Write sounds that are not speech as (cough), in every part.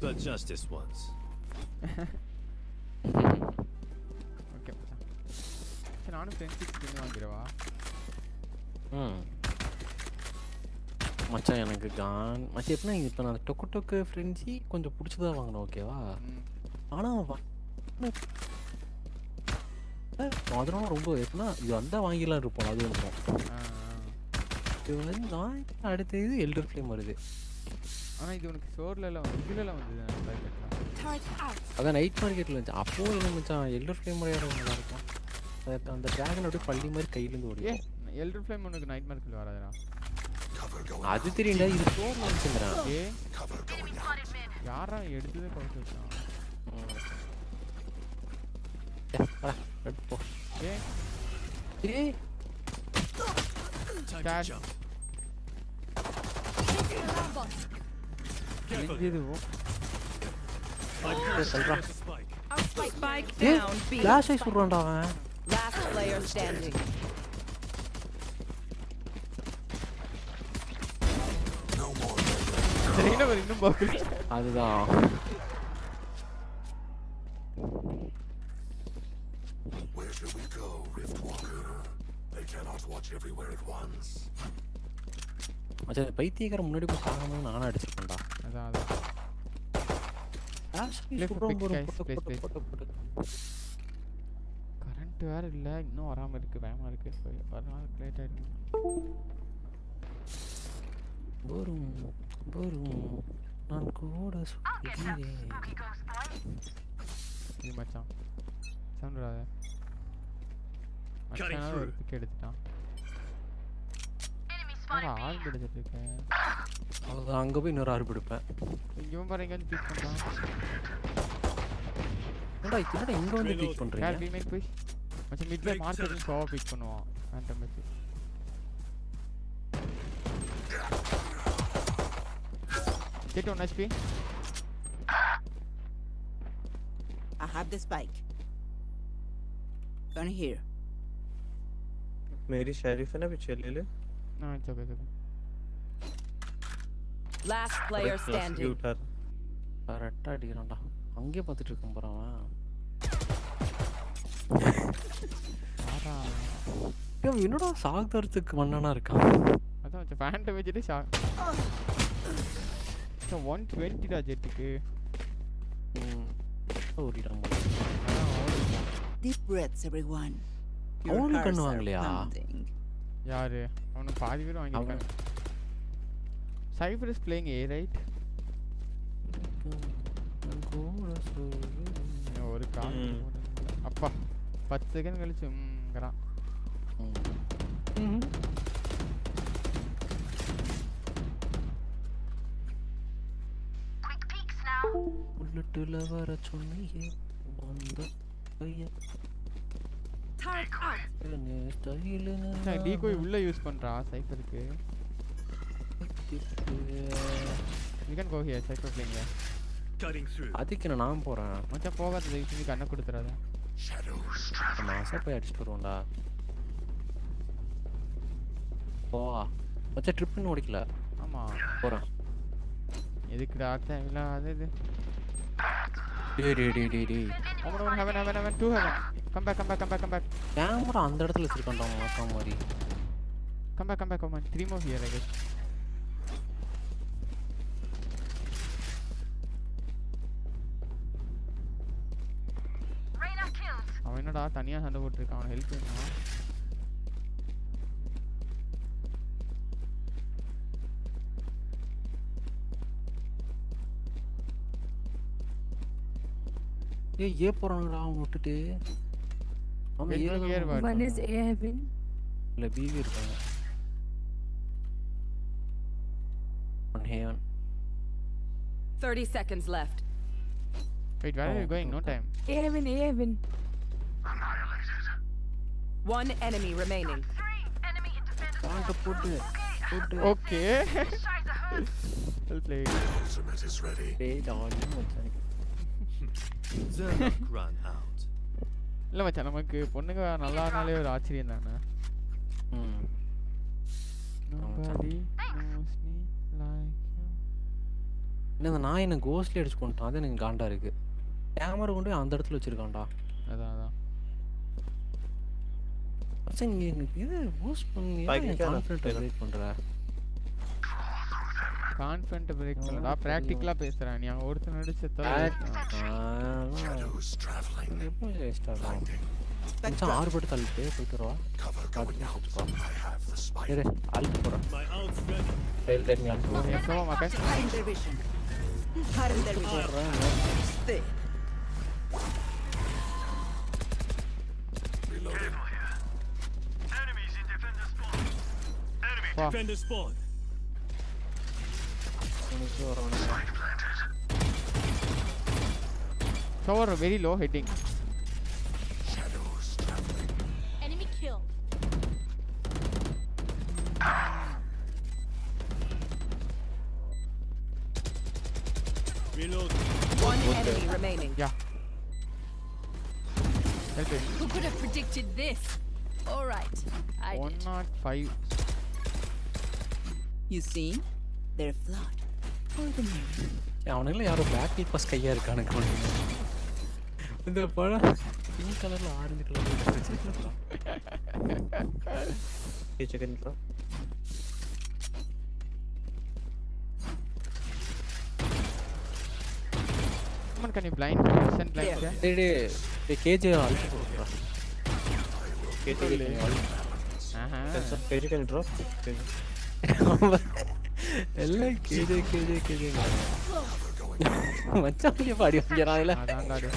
The justice ones. Okay சரி நானும் friendship skin வாங்கிடவா ம் மச்சான் எனக்கு கான் மச்சான் எப்படின்னா இப்போ நான் டொக்கு டொக்கு ஃப்ரெண்ட்ஸி கொஞ்சம் பிடிச்சதா வாங்கினேன் ஓகேவா ஆனால் அதனால ரொம்ப எப்படின்னா இது வந்தால் வாங்கிடலாம் இருப்போம் அது இருக்கும் இது வந்து நான் அடுத்த இது எல்டர் ஃப்ளேம் வருது. ஆனால் இது உனக்கு ஸ்டோர்ல எல்லாம் வந்து இதுலலாம் வந்தது. அதான் நைட் மார்க்கெட்டில் இருந்துச்சு. அப்போ என்ன மச்சான் எல்டர் ஃப்ளேம் விளையாட நல்லா இருக்கும். அது அந்த டிராகன் அப்படியே பள்ளி மாதிரி கையிலேருந்து ஓடி எல்டர் ஃப்ளேம் உனக்கு நைட் மார்க்கில் வராதுடா. அது தெரியல இது ஸ்டோர் வந்துச்சுங்கிறேன் ஏ யாரா எடுத்ததே குறைச்சி வச்சான்? போ. ஏ ஏய். Time Dad. to jump. எதுவோ I've சொல்றா. got the spike. Spike ஏய் down. B. ஃபிளாஷ் ஆகி சொல்கிறான்டா அவன் Last player standing. சரிங்களா ஒரு (laughs) (laughs) இன்னும் பாக்கல அதுதான் Where should we go, Riftwalker? They cannot watch everywhere at once. மச்சான் பைத்தியக்கார முன்னாடி போய் சாகாம நானும் அடிச்சிருப்பேன்டா லெஃப்ட் கரண்ட் வேற இல்ல இன்னும் வராம இருக்கு பயமா இருக்கு. வரனால லேட் ஆயிடுச்சு. போரும் போரும் நான் கூட சுத்திக்கிறேன் மச்சான். சவுண்ட் ஒரு பிக் எடுத்துட்டான். என்னடா ஆள் எடுத்துட்டு இருக்கேன் அவ்வளோதான் அங்கே போய் இன்னொரு ஆறு பிடிப்பேன் இவன் பாரு எங்க வந்து பிக் பண்றான் என்னடா என்னடா இங்கே வந்து பீக் யார் பண்ணுறீங்க ரீமேக் போய் மச்சான் மிட்ல Fake மார்க்கெட் turret. ஷோவா பிக் பண்ணுவான் ஃபேண்டம் வச்சு Get one HP. I have the spike. Gonna here. मेरी शेरिफ है ना पीछे ले ले No, it's okay, it's okay. Last player standing. கரெக்டா அடிக்கிறான்டா அங்கே பார்த்துட்டு இருக்கான் போறான் இவன் என்னடா சாக் தரத்துக்கு மண்ணனா இருக்கான் அதான் பேண்ட்டை வச்சுட்டு ஷாக் ஒன் டுவெண்ட்டிடா ஜெட்டுக்கு ஓடிடான் Deep breaths, everyone. அவனுக்கு கண்ணு வாங்கலையா யாரு அவனுக்கு பாதி பேர் வாங்கியிருக்காங்க Cypher is playing a right. ஒரு கால். அப்பா பத்து செகண்ட் கழிச்சு ம்ங்கிறான். புல்லட்டுல வர சொன்னியே வந்த பையன் டீகோய் உள்ள யூஸ் பண்றா சைஃபருக்கு you can go here Cypher through. அதுக்கு நான் நான் போறேன். மச்சான் போகாத தயவு செஞ்சு கண்ணை கொடுத்துறாத. மாசம் போய் அடிச்சுட்டு வருவோம்டா. போவா மச்சா ட்ரிப்னு ஓடிக்கல. ஆமா. போறேன். எதுக்குடா தேவையில்லாத இது. அவன் அவன் heaven heaven heaven to heaven come back come back come back come back camera அந்த இடத்துல வச்சிருக்கான்டா மாசா மாதிரி. Come back come back come three more here I guess அவன் என்னடா தனியா சண்டை போட்டுருக்கான்? அவன் ஹெல்ப் வேணுமா ஏய் ஏ போறானுடா அவன் விட்டுட்டு அவன் Wait, ஏல no, here, what? One is A heaven. இல்ல பிவி இருக்காங்க one heaven 30 seconds left. Wait, where are you Oh, going? No okay. time. A heaven, A heaven. One enemy remaining. வாங்க போட்டு போட்டு Okay. well played. Ultimate is ready. இல்ல மச்சான் நமக்கு பொண்ணுங்க நல்லானாலே ஒரு ஆச்சரியம் தானே. இல்லை அந்த நாய் என்ன கோஸ்ட்லேயே அடிச்சு கொண்டுட்டான் அது எனக்கு காண்டா இருக்கு. கேமரா கொண்டு போய் அந்த இடத்துல வச்சிருக்கான்டா. அதான் அதான். மச்சான் நீ எனக்கு இது போஸ்ட் பண்ணி? கான்ஃபிடென்ட் பண்ற? கான்ஃபிடென்ட் பிரேக் பண்ணலடா ப்ராக்டிக்கலா பேசுறேன் நீ அங்க ஒருத்தன் நடிச்சு Shadows traveling. எப்போ வேஸ்ட் ஆகும் மச்சான் ஆறு பட்டு தள்ளிட்டு போயிட்டு வரவா Cover going out. I have the spike. இரு அழுத்து போகிறேன் My ult's ready. Rail rail அழுத்து எப்போ மக்கள் Cutting their He's. Tower very low hitting. Enemy killed. Reload. One enemy remaining. Yeah. Help him. Who could have predicted this? All right. I One did. not five. You see? They're flawed. For the mirror. அவனுங்கள யாரோ black key pass கையா இருக்கானுங்க அவனுங்க. இந்த பழம் pink கலர்ல orange கலர்ல second bro Someone can you blind? Send blind Yeah. here. டேய் டேய் டேய் கேஜே அழுத்து போடுறா KG Aha. KG can drop (laughs) எல்லாம் கேஜே கேஜே கேஜே மச்சான் அப்படியே பாடி வைக்கிறான் இல்ல அதான்டா அது.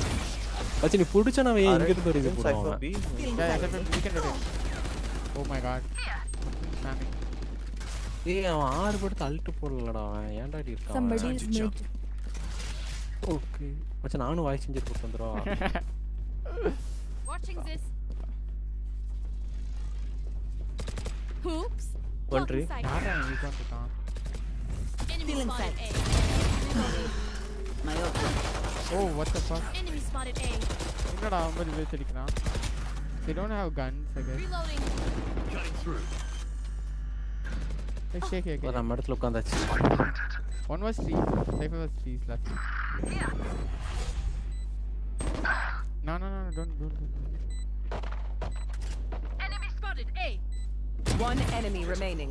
மச்சான் நீ புடிச்சா நான் இங்க இருந்து ஒரு இது சைஃபர் போடுவான் B Yeah, yeah, send we can do it. Oh my god. Spamming. ஏய் அவன் ஆறு படுத்து அழுட்டு போடலடா அவன் ஏன்டா இப்படி இருக்கான் Somebody Time is to mid. jump. Okay மச்சான் நானும் வாய்ஸ் செஞ்சு போட்டு வந்துடுவா Watching this. Hoops. One tree. Blocking sight. யாரா இங்க உட்கார்ந்துருக்கான்? Enemy Still spotted (sighs) inside. A. My ultimate. Oh, what the fuck? Enemy spotted A. என்னடா அவன் மாதிரி பேச்சு அடிக்கிறான்? They don't have guns, I guess. Reloading. Cutting through. Hey, shake, shake, shake. நம்ம இடத்துல உட்காந்தாச்சு One was trees. Cypher was trees last. No, no, no, no, don't, don't, don't. Enemy spotted A. One enemy remaining.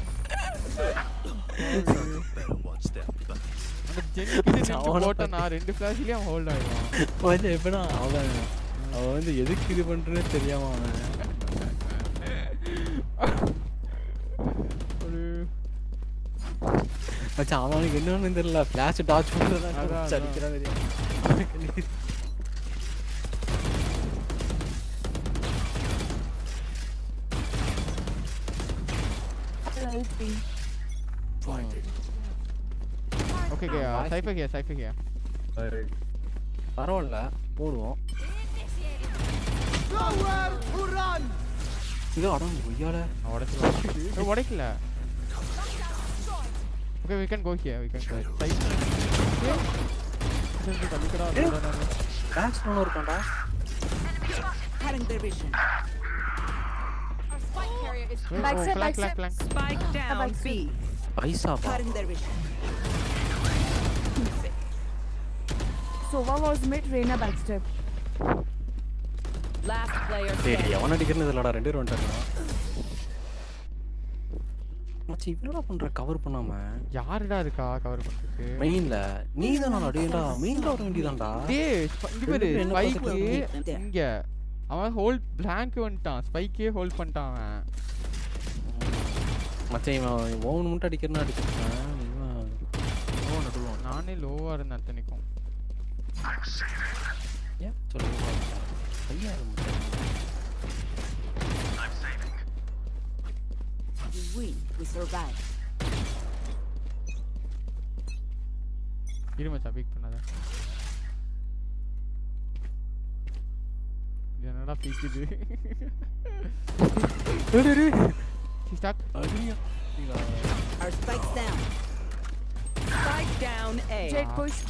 அந்த ஜெனிக்கு போட்டனா ரெண்டு ஃபிளாஷ்லயே அவன் hold ஆயிடுவான் வந்து அவன் அவன் வந்து எதுக்கு இது பண்றேன்னு தெரியாம அவன் மச்சான் அவனுக்கு என்னன்னு தெரியல ஃபிளாஷ் டாச் அதான், பண்றதா. அடிக்கிறான் தெரியும் சைஃபர் ஹியர் சைஃபர் ஹியர் பரவாயில்ல போடுவோம் இது அடம் கொய்யால நான் உடைச்சிருவேன் உடைக்கல okay we can go here we can go Saif தள்ளிக்கடா cracks ஒன்று இருக்கான்டா Cutting their vision. Our spike carrier is Flank step, flank, flank, flank. Spike down B. பைசா பா Cutting their vision. Sova was mid, Reina backstep. Last player standing. எவன் அடிக்கிறது இல்லடா ரெண்டு பேரும் வந்துட்டாங்க மச்சி இவ்வளோ பண்ற கவர் பண்ணாம? யாருடா இருக்கா கவர் பண்றதுக்கு? மெயின்ல நீ தான் அடியடா மெயின்ல வர வேண்டியதான்டா. டேய் ஸ்ப- இங்க பாரு ரெண்டு பேரும் என்ன ஸ்பைக்கு பார்த்துட்டு இங்க. அவன் ஹோல்ட் பிளாங்க் வந்துட்டான். ஸ்பைக்கே ஹோல்ட் பண்ணிட்டான் அவன். மச்சான் இவன் ஓவன் மட்டும் அடிக்கிறனா அடிச்சிருக்கேன். இவன் ஓவன் நடுவான் நானே லோவா இருந்தேன் அத்தனைக்கும். I'm saving. Yep, totally. But yeah, I'm saving. We win, we survive. Yürü maça pick பண்ணாத. என்னடா pick இது? டேய் டேய். Start. அடியா. Our spikes down. Spike down A. Jett push B.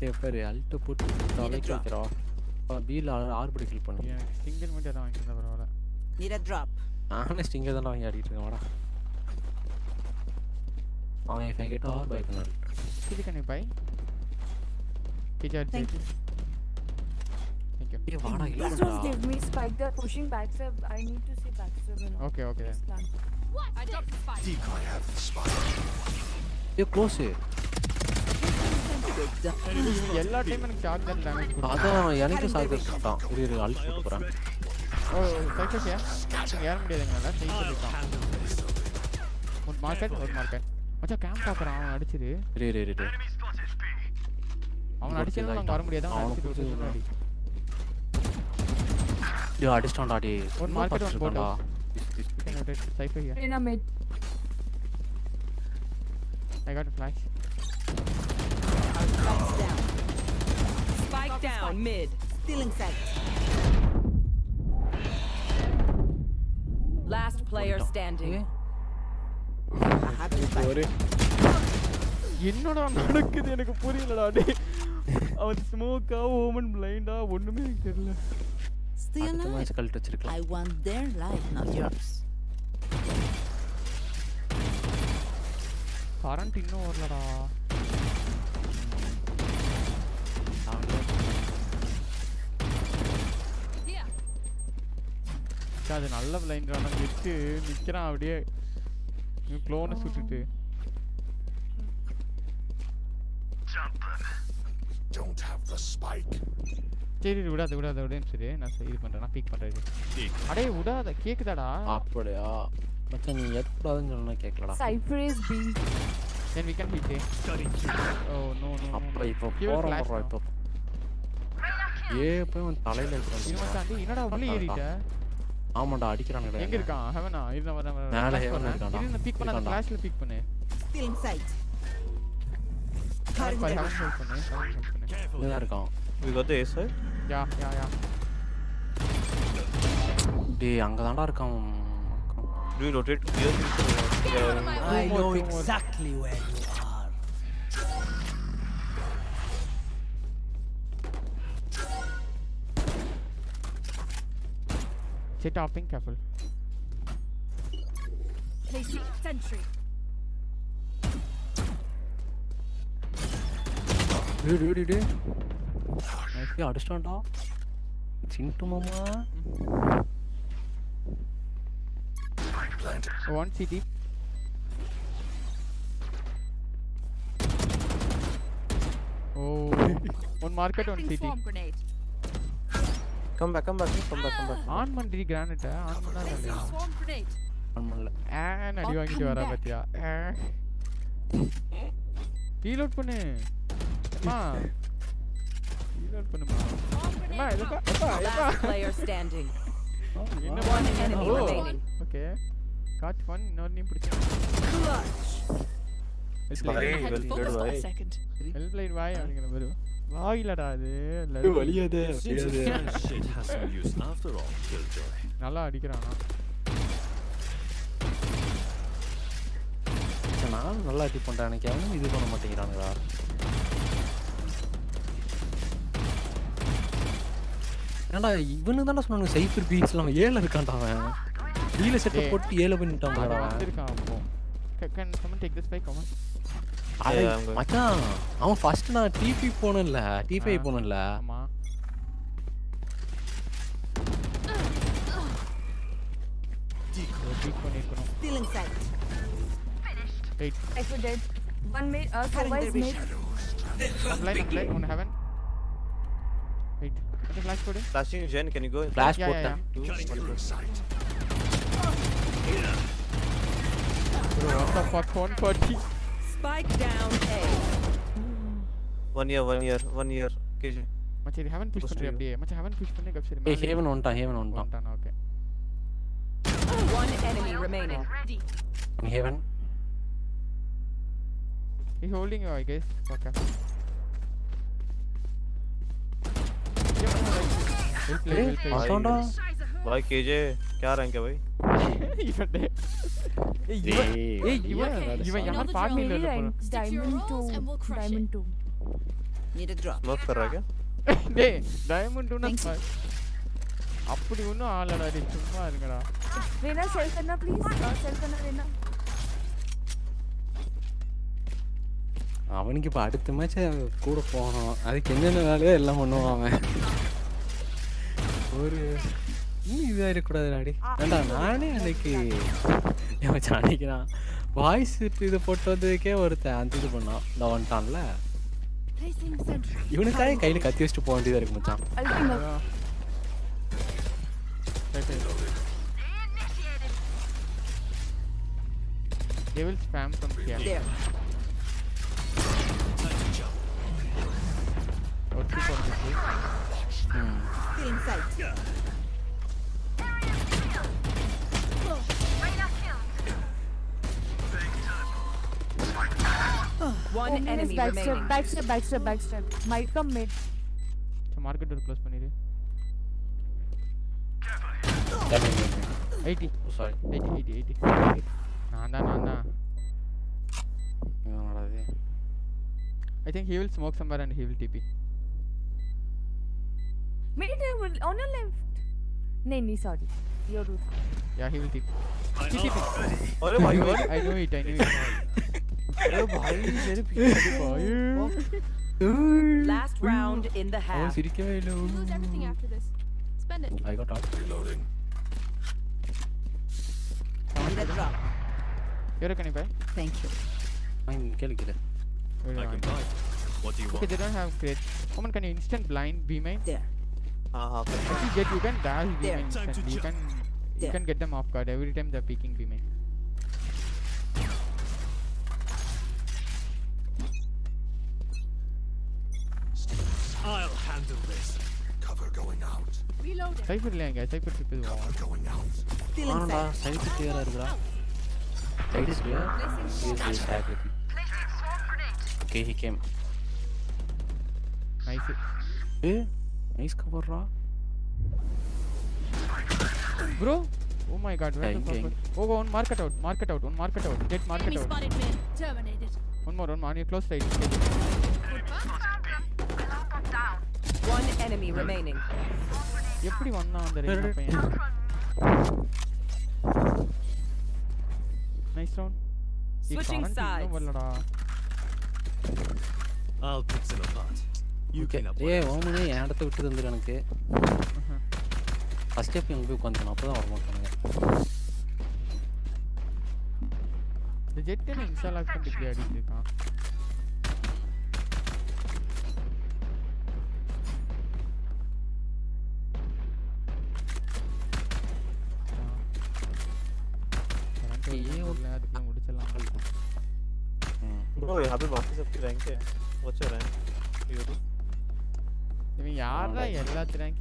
இதே பேர் அல்ட்டு போட்டு தொலைக்க வைக்கிறோம் பீல ஆறு படி கில் பண்ணு எனக்கு சிங்கிள் மட்டும் எதாவது வாங்கிட்டு பரவாயில்ல Need a drop. நானே ஸ்டிங்கர் தானே வாங்கி ஆடிட்டு இருக்கேன் வாடா அவன் என் கிட்ட ஆர் பை பண்ணாரு இது கண்ணி பாய் கிஜார் Thank ஜெயிச்சு தேங்க்யூ ஏய் வாடா This இல்லடா was give me spike. They're pushing backstab. I need to see backstab. You know. Okay okay Just plan. I dropped the spike. I have the spike. A close எல்லா time எனக்கு shot கன் damage அதான் எனக்கு shot கன் கொடுத்தான் இரு அழிச்சு போட்டு போறேன் ஓ கைக்கசியா ஏற முடியாது எங்களால செய்ய ஒரு மார்க்கெட் ஒரு மார்க்கெட் மச்சான் கேம் பாக்குறான் அவன் அடிச்சிரு இரு இரு இரு அவன் அடிச்சதுல நாங்க வர முடியாது அவன் அடிச்சு முன்னாடி யோ அடிச்சிட்டான்டா டேய் ஒரு மார்க்கெட் ஒன் போட்டா sci-fi here I got a flash. spikes down. Spike down mid. Stealing sight. Last player standing. ஏய், I have the spike. என்னடா நடக்குது எனக்கு புரியலடா டேய் அவன் ஸ்மோக்கா ஓமன் பிளைண்டா ஒண்ணுமே எனக்கு தெரியல Still அடுத்த alive. மேட்ச் கழட்டி வச்சிருக்கலாம் I want their life, not yours. Current இன்னும் வரலடா அது நல்ல பிளைண்ட் ஆனால் கெட்டு நிற்கிறான் அப்படியே. க்ளோனை சுட்டுட்டு. சரி விடாத விடாத விடேன் சரி நான் இது பண்றேன் பிக் பீக் பண்றேன் அடே விடாத கேக்குதாடா? அப்படியா? மச்சான் நீ ஏற்படாதுன்னு சொன்னா கேக்கலடா. Cyprus B then we can hit it oh no no அப்ப இப்ப போறோம் போறோம் இப்ப. ஏ போய் உன் தலையில இருக்கு இது மச்சான் என்னடா உள்ள ஏறிட்ட? ஆமாண்டா அடிக்கிறானுடா எங்க இருக்கான் ஹெவனா இரு வரேன் வரேன் மேல flash heaven பண்ணேன். இருக்கான்டா. இரு நான் பீக் பண்ண அந்த இருக்கான்டா. ஃபிளாஷ்ல பீக் பண்ணு Stealing sight. Heaven Cutting heaven them. Help பண்ணு ஹெவன் ஹெல்ப் பண்ணு Careful. இங்கதான் இருக்கான் We got the A side. Yeah yeah yeah டேய் அங்கதான்டா இருக்கான் Do you rotate here? Yeah. I know exactly where you Sit off ping careful. Placing sentry. Dude, dude, dude. Nice. అడుస్తాంట Chintu mama. Oh, one CT. Oh, (laughs) one market, one CT. Grenade. Come back come back come back come back on பண்றீ grenade on பண்ணாத on பண்ணல on அடி வாங்கிட்டு வரா பாத்தியா? Eh? Reload பண்ணு. அம்மா. Reload பண்ணுமா? அம்மா இதுப்பா அப்பா அப்பா பிளேயர் ஸ்டாண்டிங் என்னப்பா ஓகே காட் ஃபன் இன்னொரு நீ பிடிச்சேன் ஹெல்ப் லைன் வாய் அப்படிங்கிற மாதிரி. வாயிலடா இது வலியாதே. (laughs) நல்லா அடிக்கிறானா? நானும் நல்லா அடி பண்ணுறானுக்கு அவனும் இது பண்ண மாட்டேங்கிறானுங்களா? ஏன்டா இவனு தானே சொன்னாங்க சைஃபர் பீக்ஸ் நம்ம ஏழு இருக்கான்டா அவன். டீல செட்டை போட்டு ஏழு பண்ணிட்டான் அவன். இருக்கான் அப்போ gun take this by comment மச்சான் அவன் ஃபர்ஸ்ட் நான் டிபி போனேன்ல டிபி ஆ. போனேன்ல ஆமா பீக் பண்ணிருக்கணும் Stealing sight. Wait Cypher dead. One mid. Uh, Sova is mid. One blind, one blind, one heaven. Wait, what the flash code? Flashing Jen, can you go? Flash Yeah, yeah, போட்டேன் Two, one, two. Bro, what the fuck? 140. Spike down A. One year, one year, one year. KJ. மச்சி இது heaven push Close to பண்றீ you. அப்படியே மச்சி heaven push பண்ணி கப்சரி ஏய் heaven வந்துட்டான் heaven வந்துட்டான் வந்துட்டான் okay One enemy remaining. Heaven He holding you, I guess. Okay. Well played, well played. வந்துட்டான்டா भाई KJ, क्या रैंक है भाई? (laughs) இவன் டே- ஏய், இவன் ஏய், இவன் இவன் You know யார் the பாட்டு drill. இல்ல Maybe போல. rank Stick to your diamond roles and we'll two. crush Diamond two. Need a drop. Smurf कर रहा है क्या? டேய் டைமண்ட் ஒண்ணு Thanks. அப்படி ஒண்ணும் ஆளடா டேய் சும்மா இருங்கடா Reena, sell करना please. Uh, sell करना Reena. அவனுக்கு இப்போ அடுத்த மேட்ச் கூட போகணும் அதுக்கு என்னென்ன வேலையோ எல்லாம் பண்ணுவான் அவன் ஒரு இன்னும் இதாக இருக்கக்கூடாது நாடி ஏண்டா நானே அன்னைக்கு மச்சான் அன்னைக்கு நான் வாய்ஸ் இது போட்டு வந்ததுக்கே ஒருத்தன் அந்த இது பண்ணான் இந்த வந்துட்டான்ல. இவனுக்காக கையில் கத்தி வச்சுட்டு போக வேண்டியதாக இருக்கு மச்சான். They will spam from here. There. Two for this way. Still in One Omen is enemy backstep, remaining. backstep, backstep, backstep. Might come mid. So market door close பண்ணிரு 80 சாரி 80 80 80 நான் தான் நான் தான் I think he will smoke somewhere and he will TP. Mid will on your left. नहीं नहीं sorry. You're rude. Yeah, he will TP. He TP. अरे भाई what? I knew it, I knew it. Last round in the half. Lose everything after this. Spend it. I got off Reloading. You're going to buy? Thank you. I'm killing it. I can buy. What do you want? Okay, they don't have crate. Omen, can you instant blind B main? There. Ah, uh, okay. If you get, you can dash B main. You can, you can get them off guard every time they're peeking B main. handle this. Cover going out. Reloading. Cover going out. Still in side पे clear आर Okay, he came. Nice. Eh? nice cover रहा. Bro, Oh my god, where Dang, the oh, mark it out, mark it out, one mark it out, get mark it out. One more, one more, you. close right. Down. One enemy remaining. எப்படி வந்தான் அந்த ரெண்டு பையன் nice round Switching sides. வரலடா I'll pick them apart. You okay clean up A what ஓமனே என் இடத்த விட்டு தந்துரு எனக்கு first step எங்க போய் உட்காந்துக்கணும் அப்போ தான் வர மாட்டானுங்க இந்த ஜெட் என்ன இன்ஸ்டால் ஆஃப் பண்ணி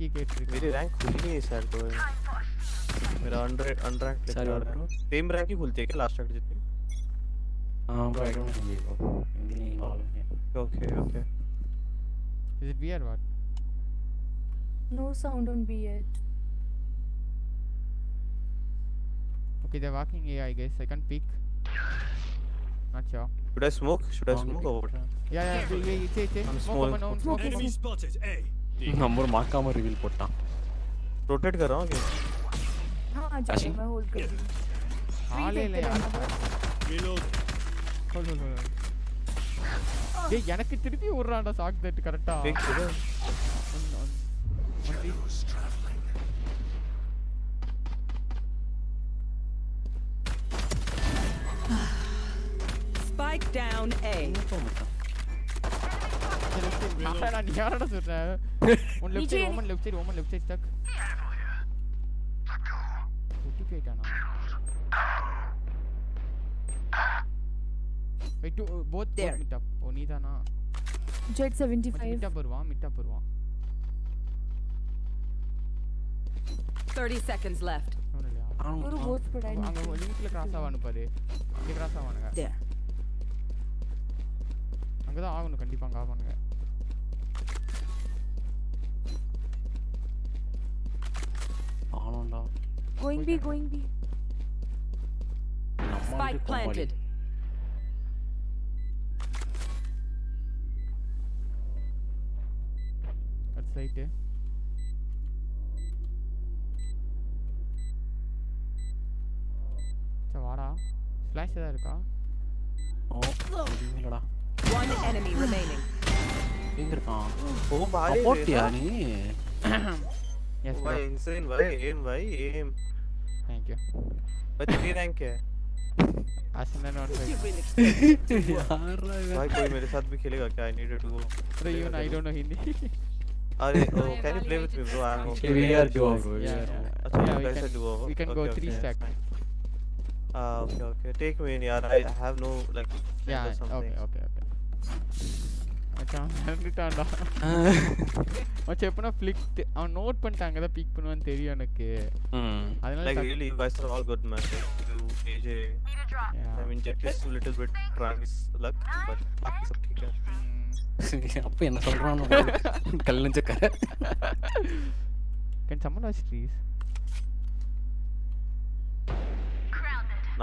की गेट ट्रिक मेरी रैंक खुली नहीं है सर तो मेरा under under rank sir same rank ही खुलती है क्या लास्ट रैंक जितनी हाँ बट आई डोंट नो नहीं मालूम okay okay is it beer what No sound on B yet. Okay, they're walking here, I guess. I can peek. Not sure. Should I smoke? Should I smoke or what? Yeah, yeah, yeah, yeah, yeah, yeah, yeah. Smoke, smoke, smoke, smoke. Enemy spotted, A. D. Number மறக்காம reveal போட்டான் rotate कर रहा हूँ क्या हाँ आ Kashi? जाओ मैं hold कर रही हूँ ஆளே இல்லை யார் Reload. சொல் சொல் சொல் டேய் எனக்கு திருப்பி விட்றான்டா சாக் தட் கரெக்டா एक किधर Shadows traveling. Spike down A. போக மாட்டான் நான் நீ யாரடா சொல்ற one left side Omen left side Omen left side stuck குட்டி போயிட்டானா wait to both There. Mid up O Neethana Jet 75. Mid அப் வருவான் மிட் அப் வருவான் 30 seconds left. ஒண்ணும் இல்லையா ஒரு both spread அங்க- ஆயிடுச்சு. அங்க லிமிட்ல கிராஸ் ஆவானு பாரு இங்க கிராஸ் ஆவானுங்க There. அங்கதான் ஆகணும் கண்டிப்பா அங்க ஆவானுங்க Going B, going B. Spike planted. That's right there. Chavada. Flash there, car. One enemy remaining. Oh, (coughs) Yes, oh, yes भाई इंसेन भाई एम भाई एम थैंक यू भाई तेरी रैंक क्या है? (laughs) आसना नॉट (laughs) भाई यार भाई कोई मेरे साथ भी खेलेगा क्या? आई नीड टू गो अरे you I don't know Hindi अरे ओ can you play with me bro I am okay we are duo bro अच्छा you guys are duo we can go 3 stack ah okay okay take me in, yaar. I have no like. Yeah. Okay okay okay. மச்சான் இறந்துட்டான்டா மச்சான் எப்பனா ஃபிளிக் அவன் note பண்ணிட்டாங்க தான் big பண்ணுவான்னு தெரியும் எனக்கு அதனால like really you guys are all good man AJ I mean Jet is a little bit Travis luck but it's okay அப்ப என்ன சொல்றானோ கல்லஞ்சக்கற can someone watch trees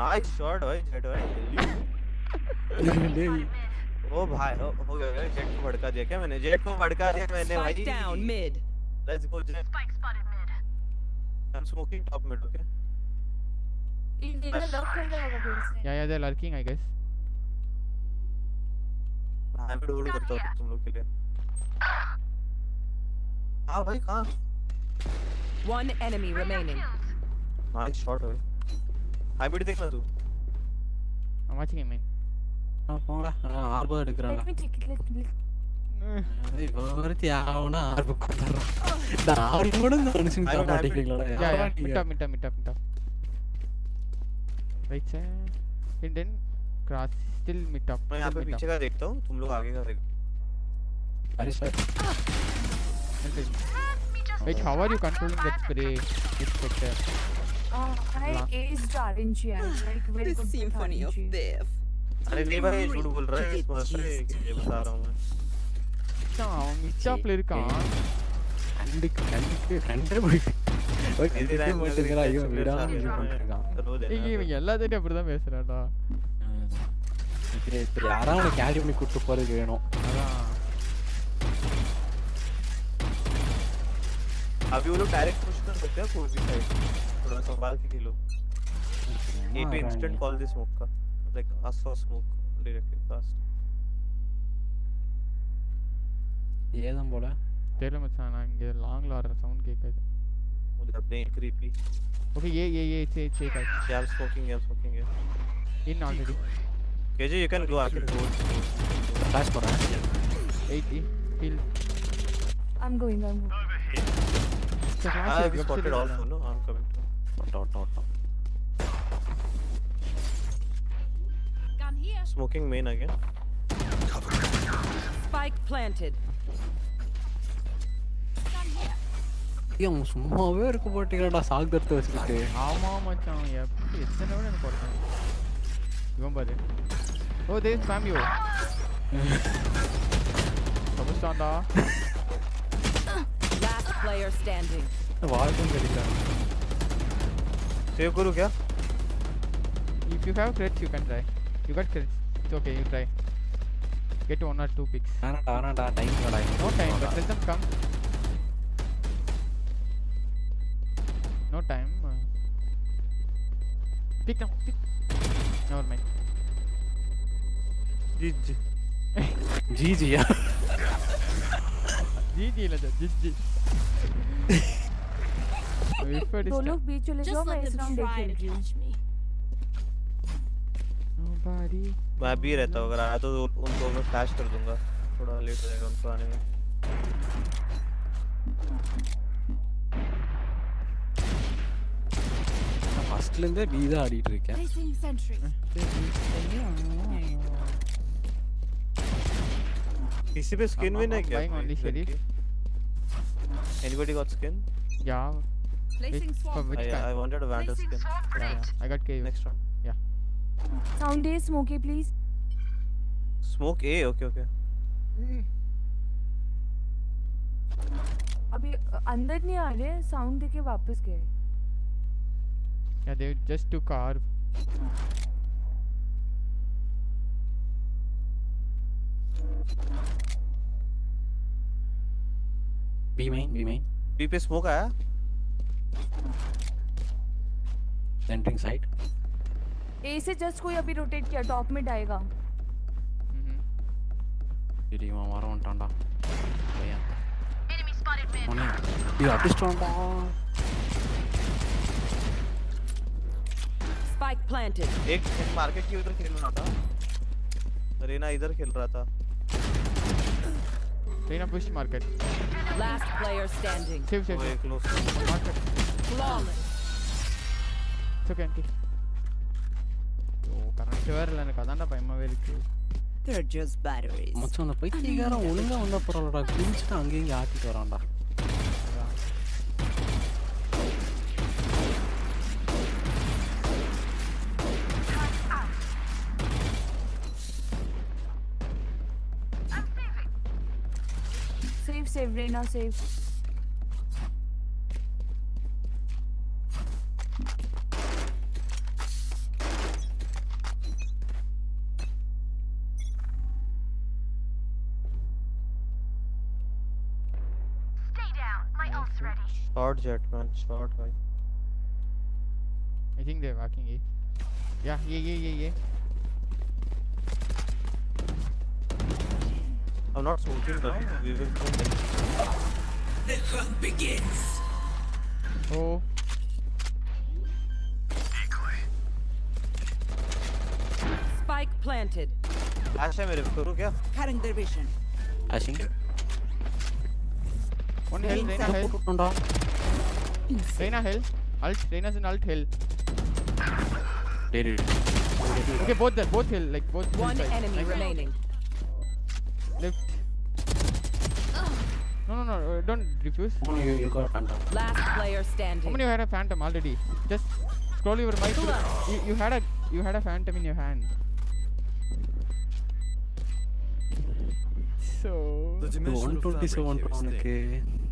nice shot oi Jet oi ओ भाई हो, गया गया जेट को भड़का दिया क्या मैंने? जेट को भड़का दिया मैंने भाई। Down mid let's go jet spike spotted mid I am smoking top mid okay yeah yeah they lurking I guess मैं भी डोर करता हूँ तुम लोग के लिए। हाँ भाई कहाँ? One enemy remaining. Nice shot, bhai. Hybrid देखना तू. I'm watching him, man. போங்கடா ஆர்பம் எடுக்கிறாங்க let me click it let me click இப்போ ஒருத்தி ஆகுனா ஆர்பம் கொடுத்துட்றான் நான் ஆர்பம் கூட இந்த மனுஷனுக்கு தர மாட்டேங்கிறீங்களா Yeah, yeah. Mid up, mid up, mid up, mid up. Right side. Hidden. Cross. Still mid up. मैं यहाँ Still पे mid up. पीछे का देखता हूँ तुम लोग आगे का देखो Enter. Wait, how are you controlling that spray? This sector. uh, I Lock. aced RNG I'm like very good with RNG death. अरे नहीं भाई झूठ बोल रहा है इस बात से ये बता रहा हूँ मैं மச்சான், அவன் mid upல இருக்கான் கண்டுக்கு கண்டுக்கு கண்டே போயிட்டு ஓய், இது கண்டுக்கவே rank மாட்டேங்கிறா ஐயோ level விடாம சார் இது பண்ணிருக்கான் रोज है இங்க ना இவன் எல்லாத்தையும் அப்படிதான் பேசுறான்டா இப்ப இப்ப யாராவது அவனை கேரி பண்ணி கூட்டு போறதுக்கு வேணும் அதான் अभी वो लोग डायरेक्ट पुश कर सकते हैं कोई भी साइड थोड़ा संभाल के खेलो ए पे इंस्टेंट कॉल द स्मोक का Like I saw smoke directly fast ஏதான் போல தெரியல மச்சான் நான் இங்க லாங்ல வர சவுண்ட் கேட்காது मुझे अपने creepy okay A A A say say guys yeah I'm smoking yeah I'm smoking yeah in already KJ you can go I can go flash போறேன் 80 heal I'm going I'm going So flash I है, have web spotted series also है। no I'm coming ஓட்டம் ஓட்டம் ஓட்டம் Gun Smoking main again. Spike planted. Young Summa, where could you take a sag that was today? How much? Yep, it's an order important. Remember it. Oh, they spam you. Come on, Sanda. Last player standing. Why don't you? Save Guru, yeah? If you have crits, you can try. You got credits. It's okay, you try. Get one or two picks. No time, but let them come. No time. Uh. Pick now, pick. Never mind. GG. GG, yeah. GG, GG. Don't look, beach, you'll just let them try to catch me. Nobody मैं भी रहता हूँ अगर आया तो उन दोनों flash कर दूंगा थोड़ा लेट हो जाएगा उनको running. ஃபர்ஸ்ட்ல இருந்தே பி தான் ஆடிட்டு இருக்கேன் Placing sentry. किसी पे स्किन I'm- भी I'm- नहीं I'm क्या buying only कोई Sheriff. लड़की? Anybody got skin? Yeah. Placing Which, for swarm. which I, kind? I wanted a Vandal Placing skin. swarm Yeah, grenade. yeah. I got cave. Next one. Sound is smoky, please. Smoke A. Okay, okay. अभी अ, अंदर नहीं आ रहे sound देके वापस गए Yeah, they just took carve. B main B main B पे smoke आया? entering side A से जस्ट कोई अभी रोटेट किया टॉप में आएगा Mm-hmm. சரி இவன் வர வந்துட்டான்டா பையன் Enemy spotted mid. அவனே இது அடிச்சிட்டான்டா Spike planted. एक एक मार्केट की उधर खेल रहा था रीना इधर खेल रहा था Reina push market. Last player standing. Save, save, वो save. एक close Market. Flawless. It's okay, ஷுவரில் எனக்கு அதான்டா பயமாகவே இருக்குது They're just batteries. மச்சான் அந்த பைத்தியக்காரன் ஒழுங்காக வந்த பரவாயில்லடா குடிச்சிட்டு அங்கேயும் இங்கே ஆட்டிட்டு வரான்டா Save, save, Reyna, save. guy. I think they're walking. it. Yeah, yeah, yeah, yeah, yeah. I'm not soldier now, we will come in. The hunt begins! Oh. Spike planted. I think. refer kya? Cutting their vision. One health, one health fucking. Reyna, hill. Alt. Reyna's in alt, hill. Okay, both there. Both hill. Like, both One hill enemy remaining. No, no, no. Uh, don't refuse. You, you got phantom. Last player standing. How many you had a phantom already? Just scroll your mic. You, you had a you had a phantom in your hand. So. The dimension of.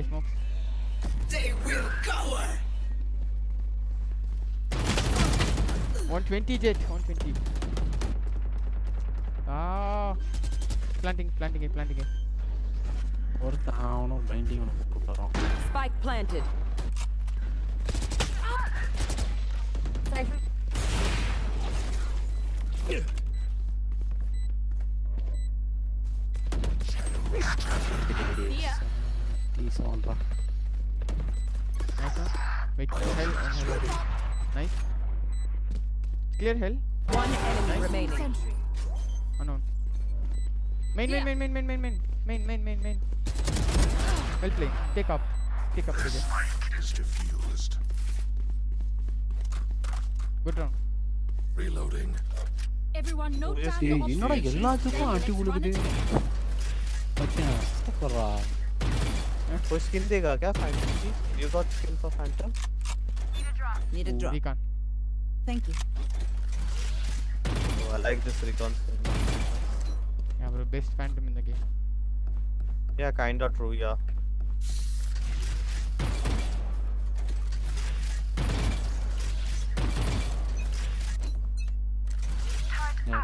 okay, smoke. They will cower. 120 Jett, 120. Ah, planting, planting, planting. Or down, binding on Spike planted. Yeah. yeah this one bro. Nice one. Wait, hell and hell. Nice. Clear hell. One enemy nice. remaining. Sentry. Unknown. Main, main, main, main, main, main, main, main, main, main, main. Well played. Take up. Take up. This mic is diffused. Good round. Reloading. Everyone, note down your options. वो skill देगा क्या Phantom की you got skill for phantom need a drop recon thank you I like this recon yeah bro best phantom in the game yeah kinda true yeah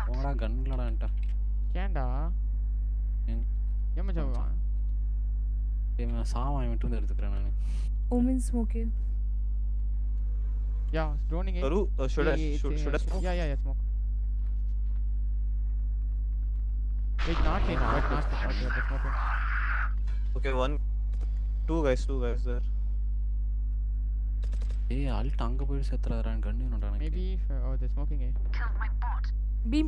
போடா கன்லடா ஏன்டா ஏன் மச்சான் இவன் சாவான் இவன்ட்டு வந்து எடுத்துக்கிறேன் நான் Omen smoke. Yeah, droning in. Karu, uh, should I- Yeah, yeah, should- it's, should I uh, smoke? Yeah, yeah, yeah, smoke. Wait, not in, but not in. Okay, okay, smoke in. Okay, one, two guys, two guys there. ஏய் Alt அங்க போய் செத்துறாரான் கண்ணு என்னடா எனக்கு Maybe, if, uh, oh, they're smoking A. Beam.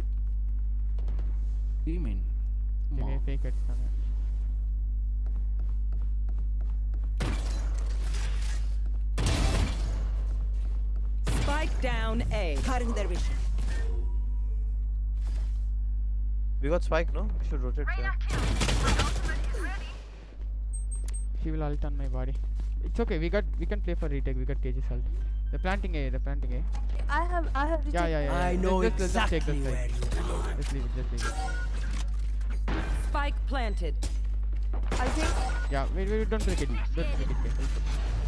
Mean They fake it. Spike down A. Cutting their vision. We got spike, no? We should rotate there. She will ult on my body. It's okay. We got. We can play for retake. We got cages ult. They're planting A. They're planting A. I have I have Yeah, yeah, yeah. I yeah. know Just- just- just take exactly that where you are. Just leave it. Just leave it. Spike planted. I think Yeah. Wait, wait. Don't break it. Don't break it.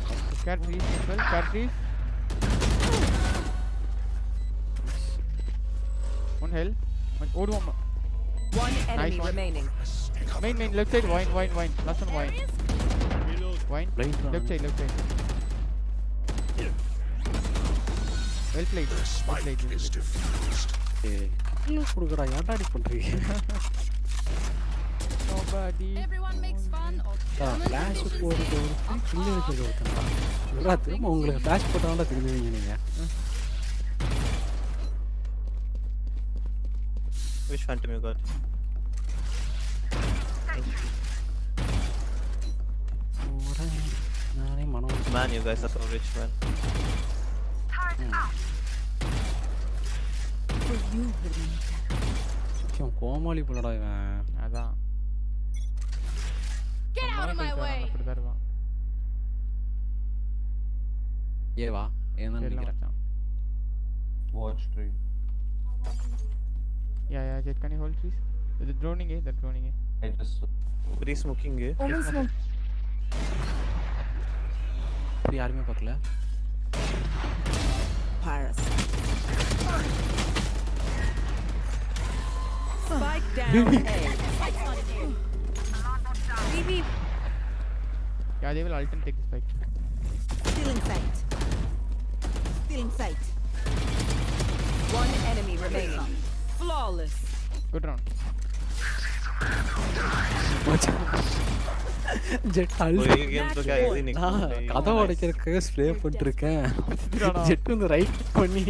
Okay. Cat trees as well. Cat trees. One hell. One old one. One enemy one. remaining. Main, main. Left side. Wine, wine, wine. Last one wine. Wine. Left side, left side. Well played. Well played. Nobody. Everyone makes fun of flash போடுறது ஒரு கில்லு இருக்கிறது ஒருத்தன்டா இவரா திரும்ப உங்களுக்கு flash போட்டாலும் திரும்புவீங்க நீங்க Which phantom you got? போறேன். நானே மனம் Man, you guys are so rich, man. for you, Veronica. முக்கியம் கோமாளி புள்ளடா இவன் அதான் Get out of my way. அப்படிதான் இருப்பான் ஏவா ஏன்னு தெரியல நினைக்கிறேன் மச்சான் Watch tree. yeah, yeah, Jett, can you hold please? They're droning A, The droning, eh? droning eh? I just... Re smoking, A. Only smoke. are army में पकड़ा Pirates. Spike down A. BB. Yeah, they will ult and take the spike. Still in sight. Still in sight. One enemy remaining. Flawless. Good round. Jet ah, கதவை உடைக்கிறதுக்கு spray போட்டுருக்கேன். Jet வந்து right பண்ணி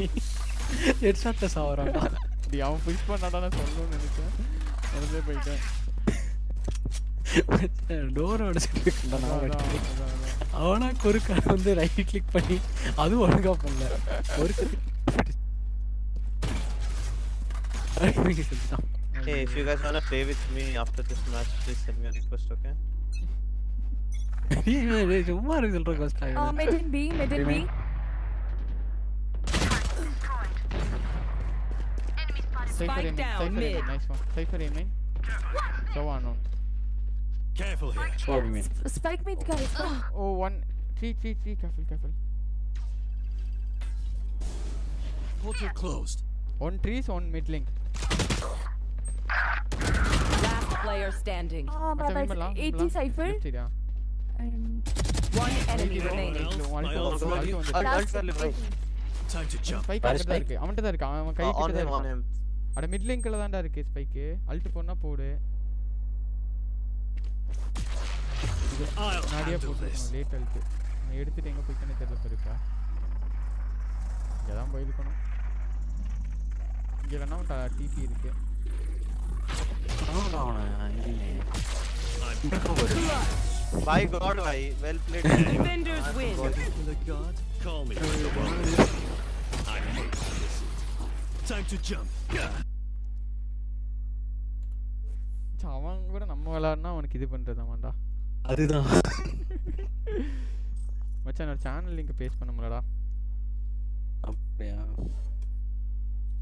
head shot சாவறான்டா அப்படி அவன் push பண்ணாடானே சொல்லணும்னு நினைச்சேன். எனக்கே போயிட்டேன். (laughs) டோர் அடிச்சிட்டு இருக்கேன் நான் அவனா குறுக்க வந்து ரைட் கிளிக் பண்ணி அதுவும் ஒழுங்கா பண்ணல. ஒரு (laughs) Hey, if you guys wanna play with me after this match, please send me a request, okay? டேய், சும்மா இருக்கு சொல்ற கஷ்டம் Uh, mid in B, mid in B. Cypher Spike aiming, down, Cypher mid. aiming, nice one. Cypher aiming. So unknown. Careful here. What do you mean? Spike mid, guys. Oh, one, three, three, three. Careful, careful. Portal closed. One trees, one mid link. Last player standing. Oh, but it's 80 cipher. One enemy remaining. Time to jump. Spike அங்கதான் இருக்கு. அவன்ட்ட தான் இருக்கு. அவன் கை கிட்ட தான் இருக்கு. அட மிட் லிங்க்ல தான்டா இருக்கு ஸ்பைக். அல்ட் போனா போடு. நாடியா போட்டு லேட் அல்ட். எடுத்துட்டு எங்க போய்க்கனே தெரியல பெருக்கா. இங்க தான் போய் இருக்கணும். இல்லைன்னா டிபி இருக்கு By God, why? Well played. Defenders win. The god, call me. I hate this. Time to jump. ச்சே, அவன் கூட நம்ம விளாட்னா அவனுக்கு இது பண்றது அவன்டா அதுதான் மச்சான் ஒரு சேனல் லிங்க் பேஸ் பண்ண முடியலடா அப்படியா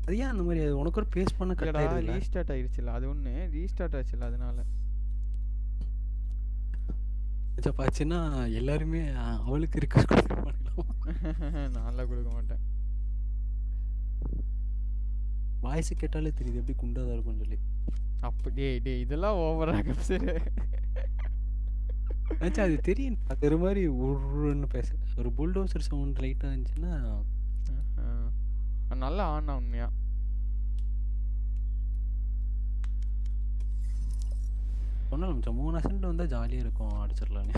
அது ஏன் அந்த மாதிரி? உனக்கு ஒரு பேஸ் பண்ண கட்டாயிருதுல ரீஸ்டார்ட் ஆயிடுச்சுல. அது ஒன்று ரீஸ்டார்ட் ஆச்சுல அதனால. பாச்சுன்னா எல்லாருமே அஹ், அவளுக்கு கொடுத்துருப்பாங்களா (laughs) நான்லாம் கொடுக்க மாட்டேன். வாய்ஸ் கேட்டாலே தெரியுது எப்படி குண்டாதான் இருக்கும்னு சொல்லி. அப்படி டேய் டேய் இதெல்லாம் ஓவரா கப்சரு ஆச்சா அது தெரியும் அது மாதிரி உருன்னு பேச ஒரு புல்டோசர் சவுண்ட் லைட்டாக இருந்துச்சுன்னா நல்லா ஆனா உண்மையா? சொன்னாலும் மச்சான் மூணு அசன்ட் வந்தால் ஜாலியாக இருக்கும் அடிச்சிடலான்னு.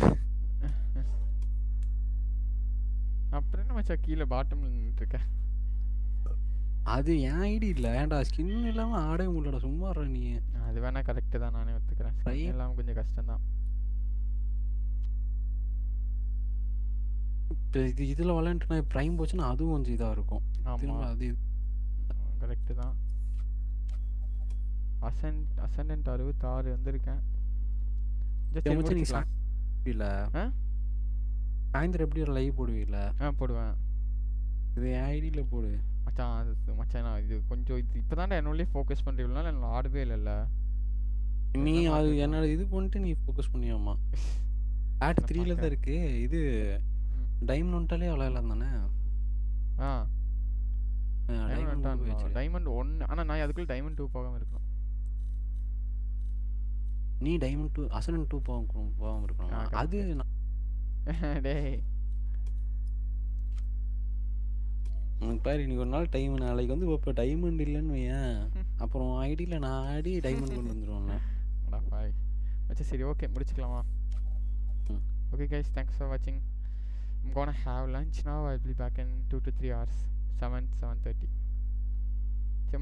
அப்புறம் என்ன மச்சான் கீழே பாட்டம்ல நின்றுட்டு இருக்க? அது என் ஐடி இல்லை ஏன்டா ஸ்கின் இல்லாமல் ஆடவே முடியலடா சும்மா நீ. அது வேணா கரெக்டு தான் நானே ஒத்துக்கிறேன். எல்லாம் கொஞ்சம் கஷ்டம்தான். இப்போ இது இதில் விளையாண்டுனா ப்ரைம் போச்சுன்னா அதுவும் கொஞ்சம் இதாக இருக்கும். திரும்ப அது கரெக்டு தான். அசன்ட் அசண்டன்ட் அறுபத்தாறு வந்திருக்கேன். இல்லை? சாயந்தரம் எப்படி ஒரு லைவ் போடுவீல்ல ஆ போடுவேன். இது என் ஐடியில் போடு. மச்சான் மச்சான் நான் இது கொஞ்சம் இது இப்போ தான் என்னுள்ளே ஃபோக்கஸ் பண்ணுறீங்களா நான் ஆடவே இல்லைல்ல? நீ அது. என்னோட இது பண்ணிட்டு நீ ஃபோக்கஸ் பண்ணியாமா? (laughs) ஆட் த்ரீல தான். இருக்கு. இது டைமண்ட் வந்துட்டாலே விளையாடலாம் தானே? ஆ. டைமண்ட் டைமண்ட் டைமண்ட் ஒன்று ஆனால் நான் அதுக்குள்ள டைமண்ட் டூ போகாமல் இருக்கணும். நீ டைமண்ட் டூ அசனன் டூ போகாம போகாம ஆ, இருக்கணும். அது (laughs) டேய். பாரு இன்னைக்கு ஒரு நாள் டைம் நாளைக்கு வந்து இப்போ டைமண்ட் இல்லைன்னு வையேன். (laughs) அப்புறம் ஐடியில் நான் ஆடி டைமண்ட் கொண்டு வந்துடுவேன் அடா பாய் சரி ஓகே முடிச்சுக்கலாமா? ம். ஓகே கைஸ் தேங்க்ஸ் ஃபார் வாட்சிங் I'm gonna have lunch now. I'll be back in two to three hours. Seven seven thirty. See you,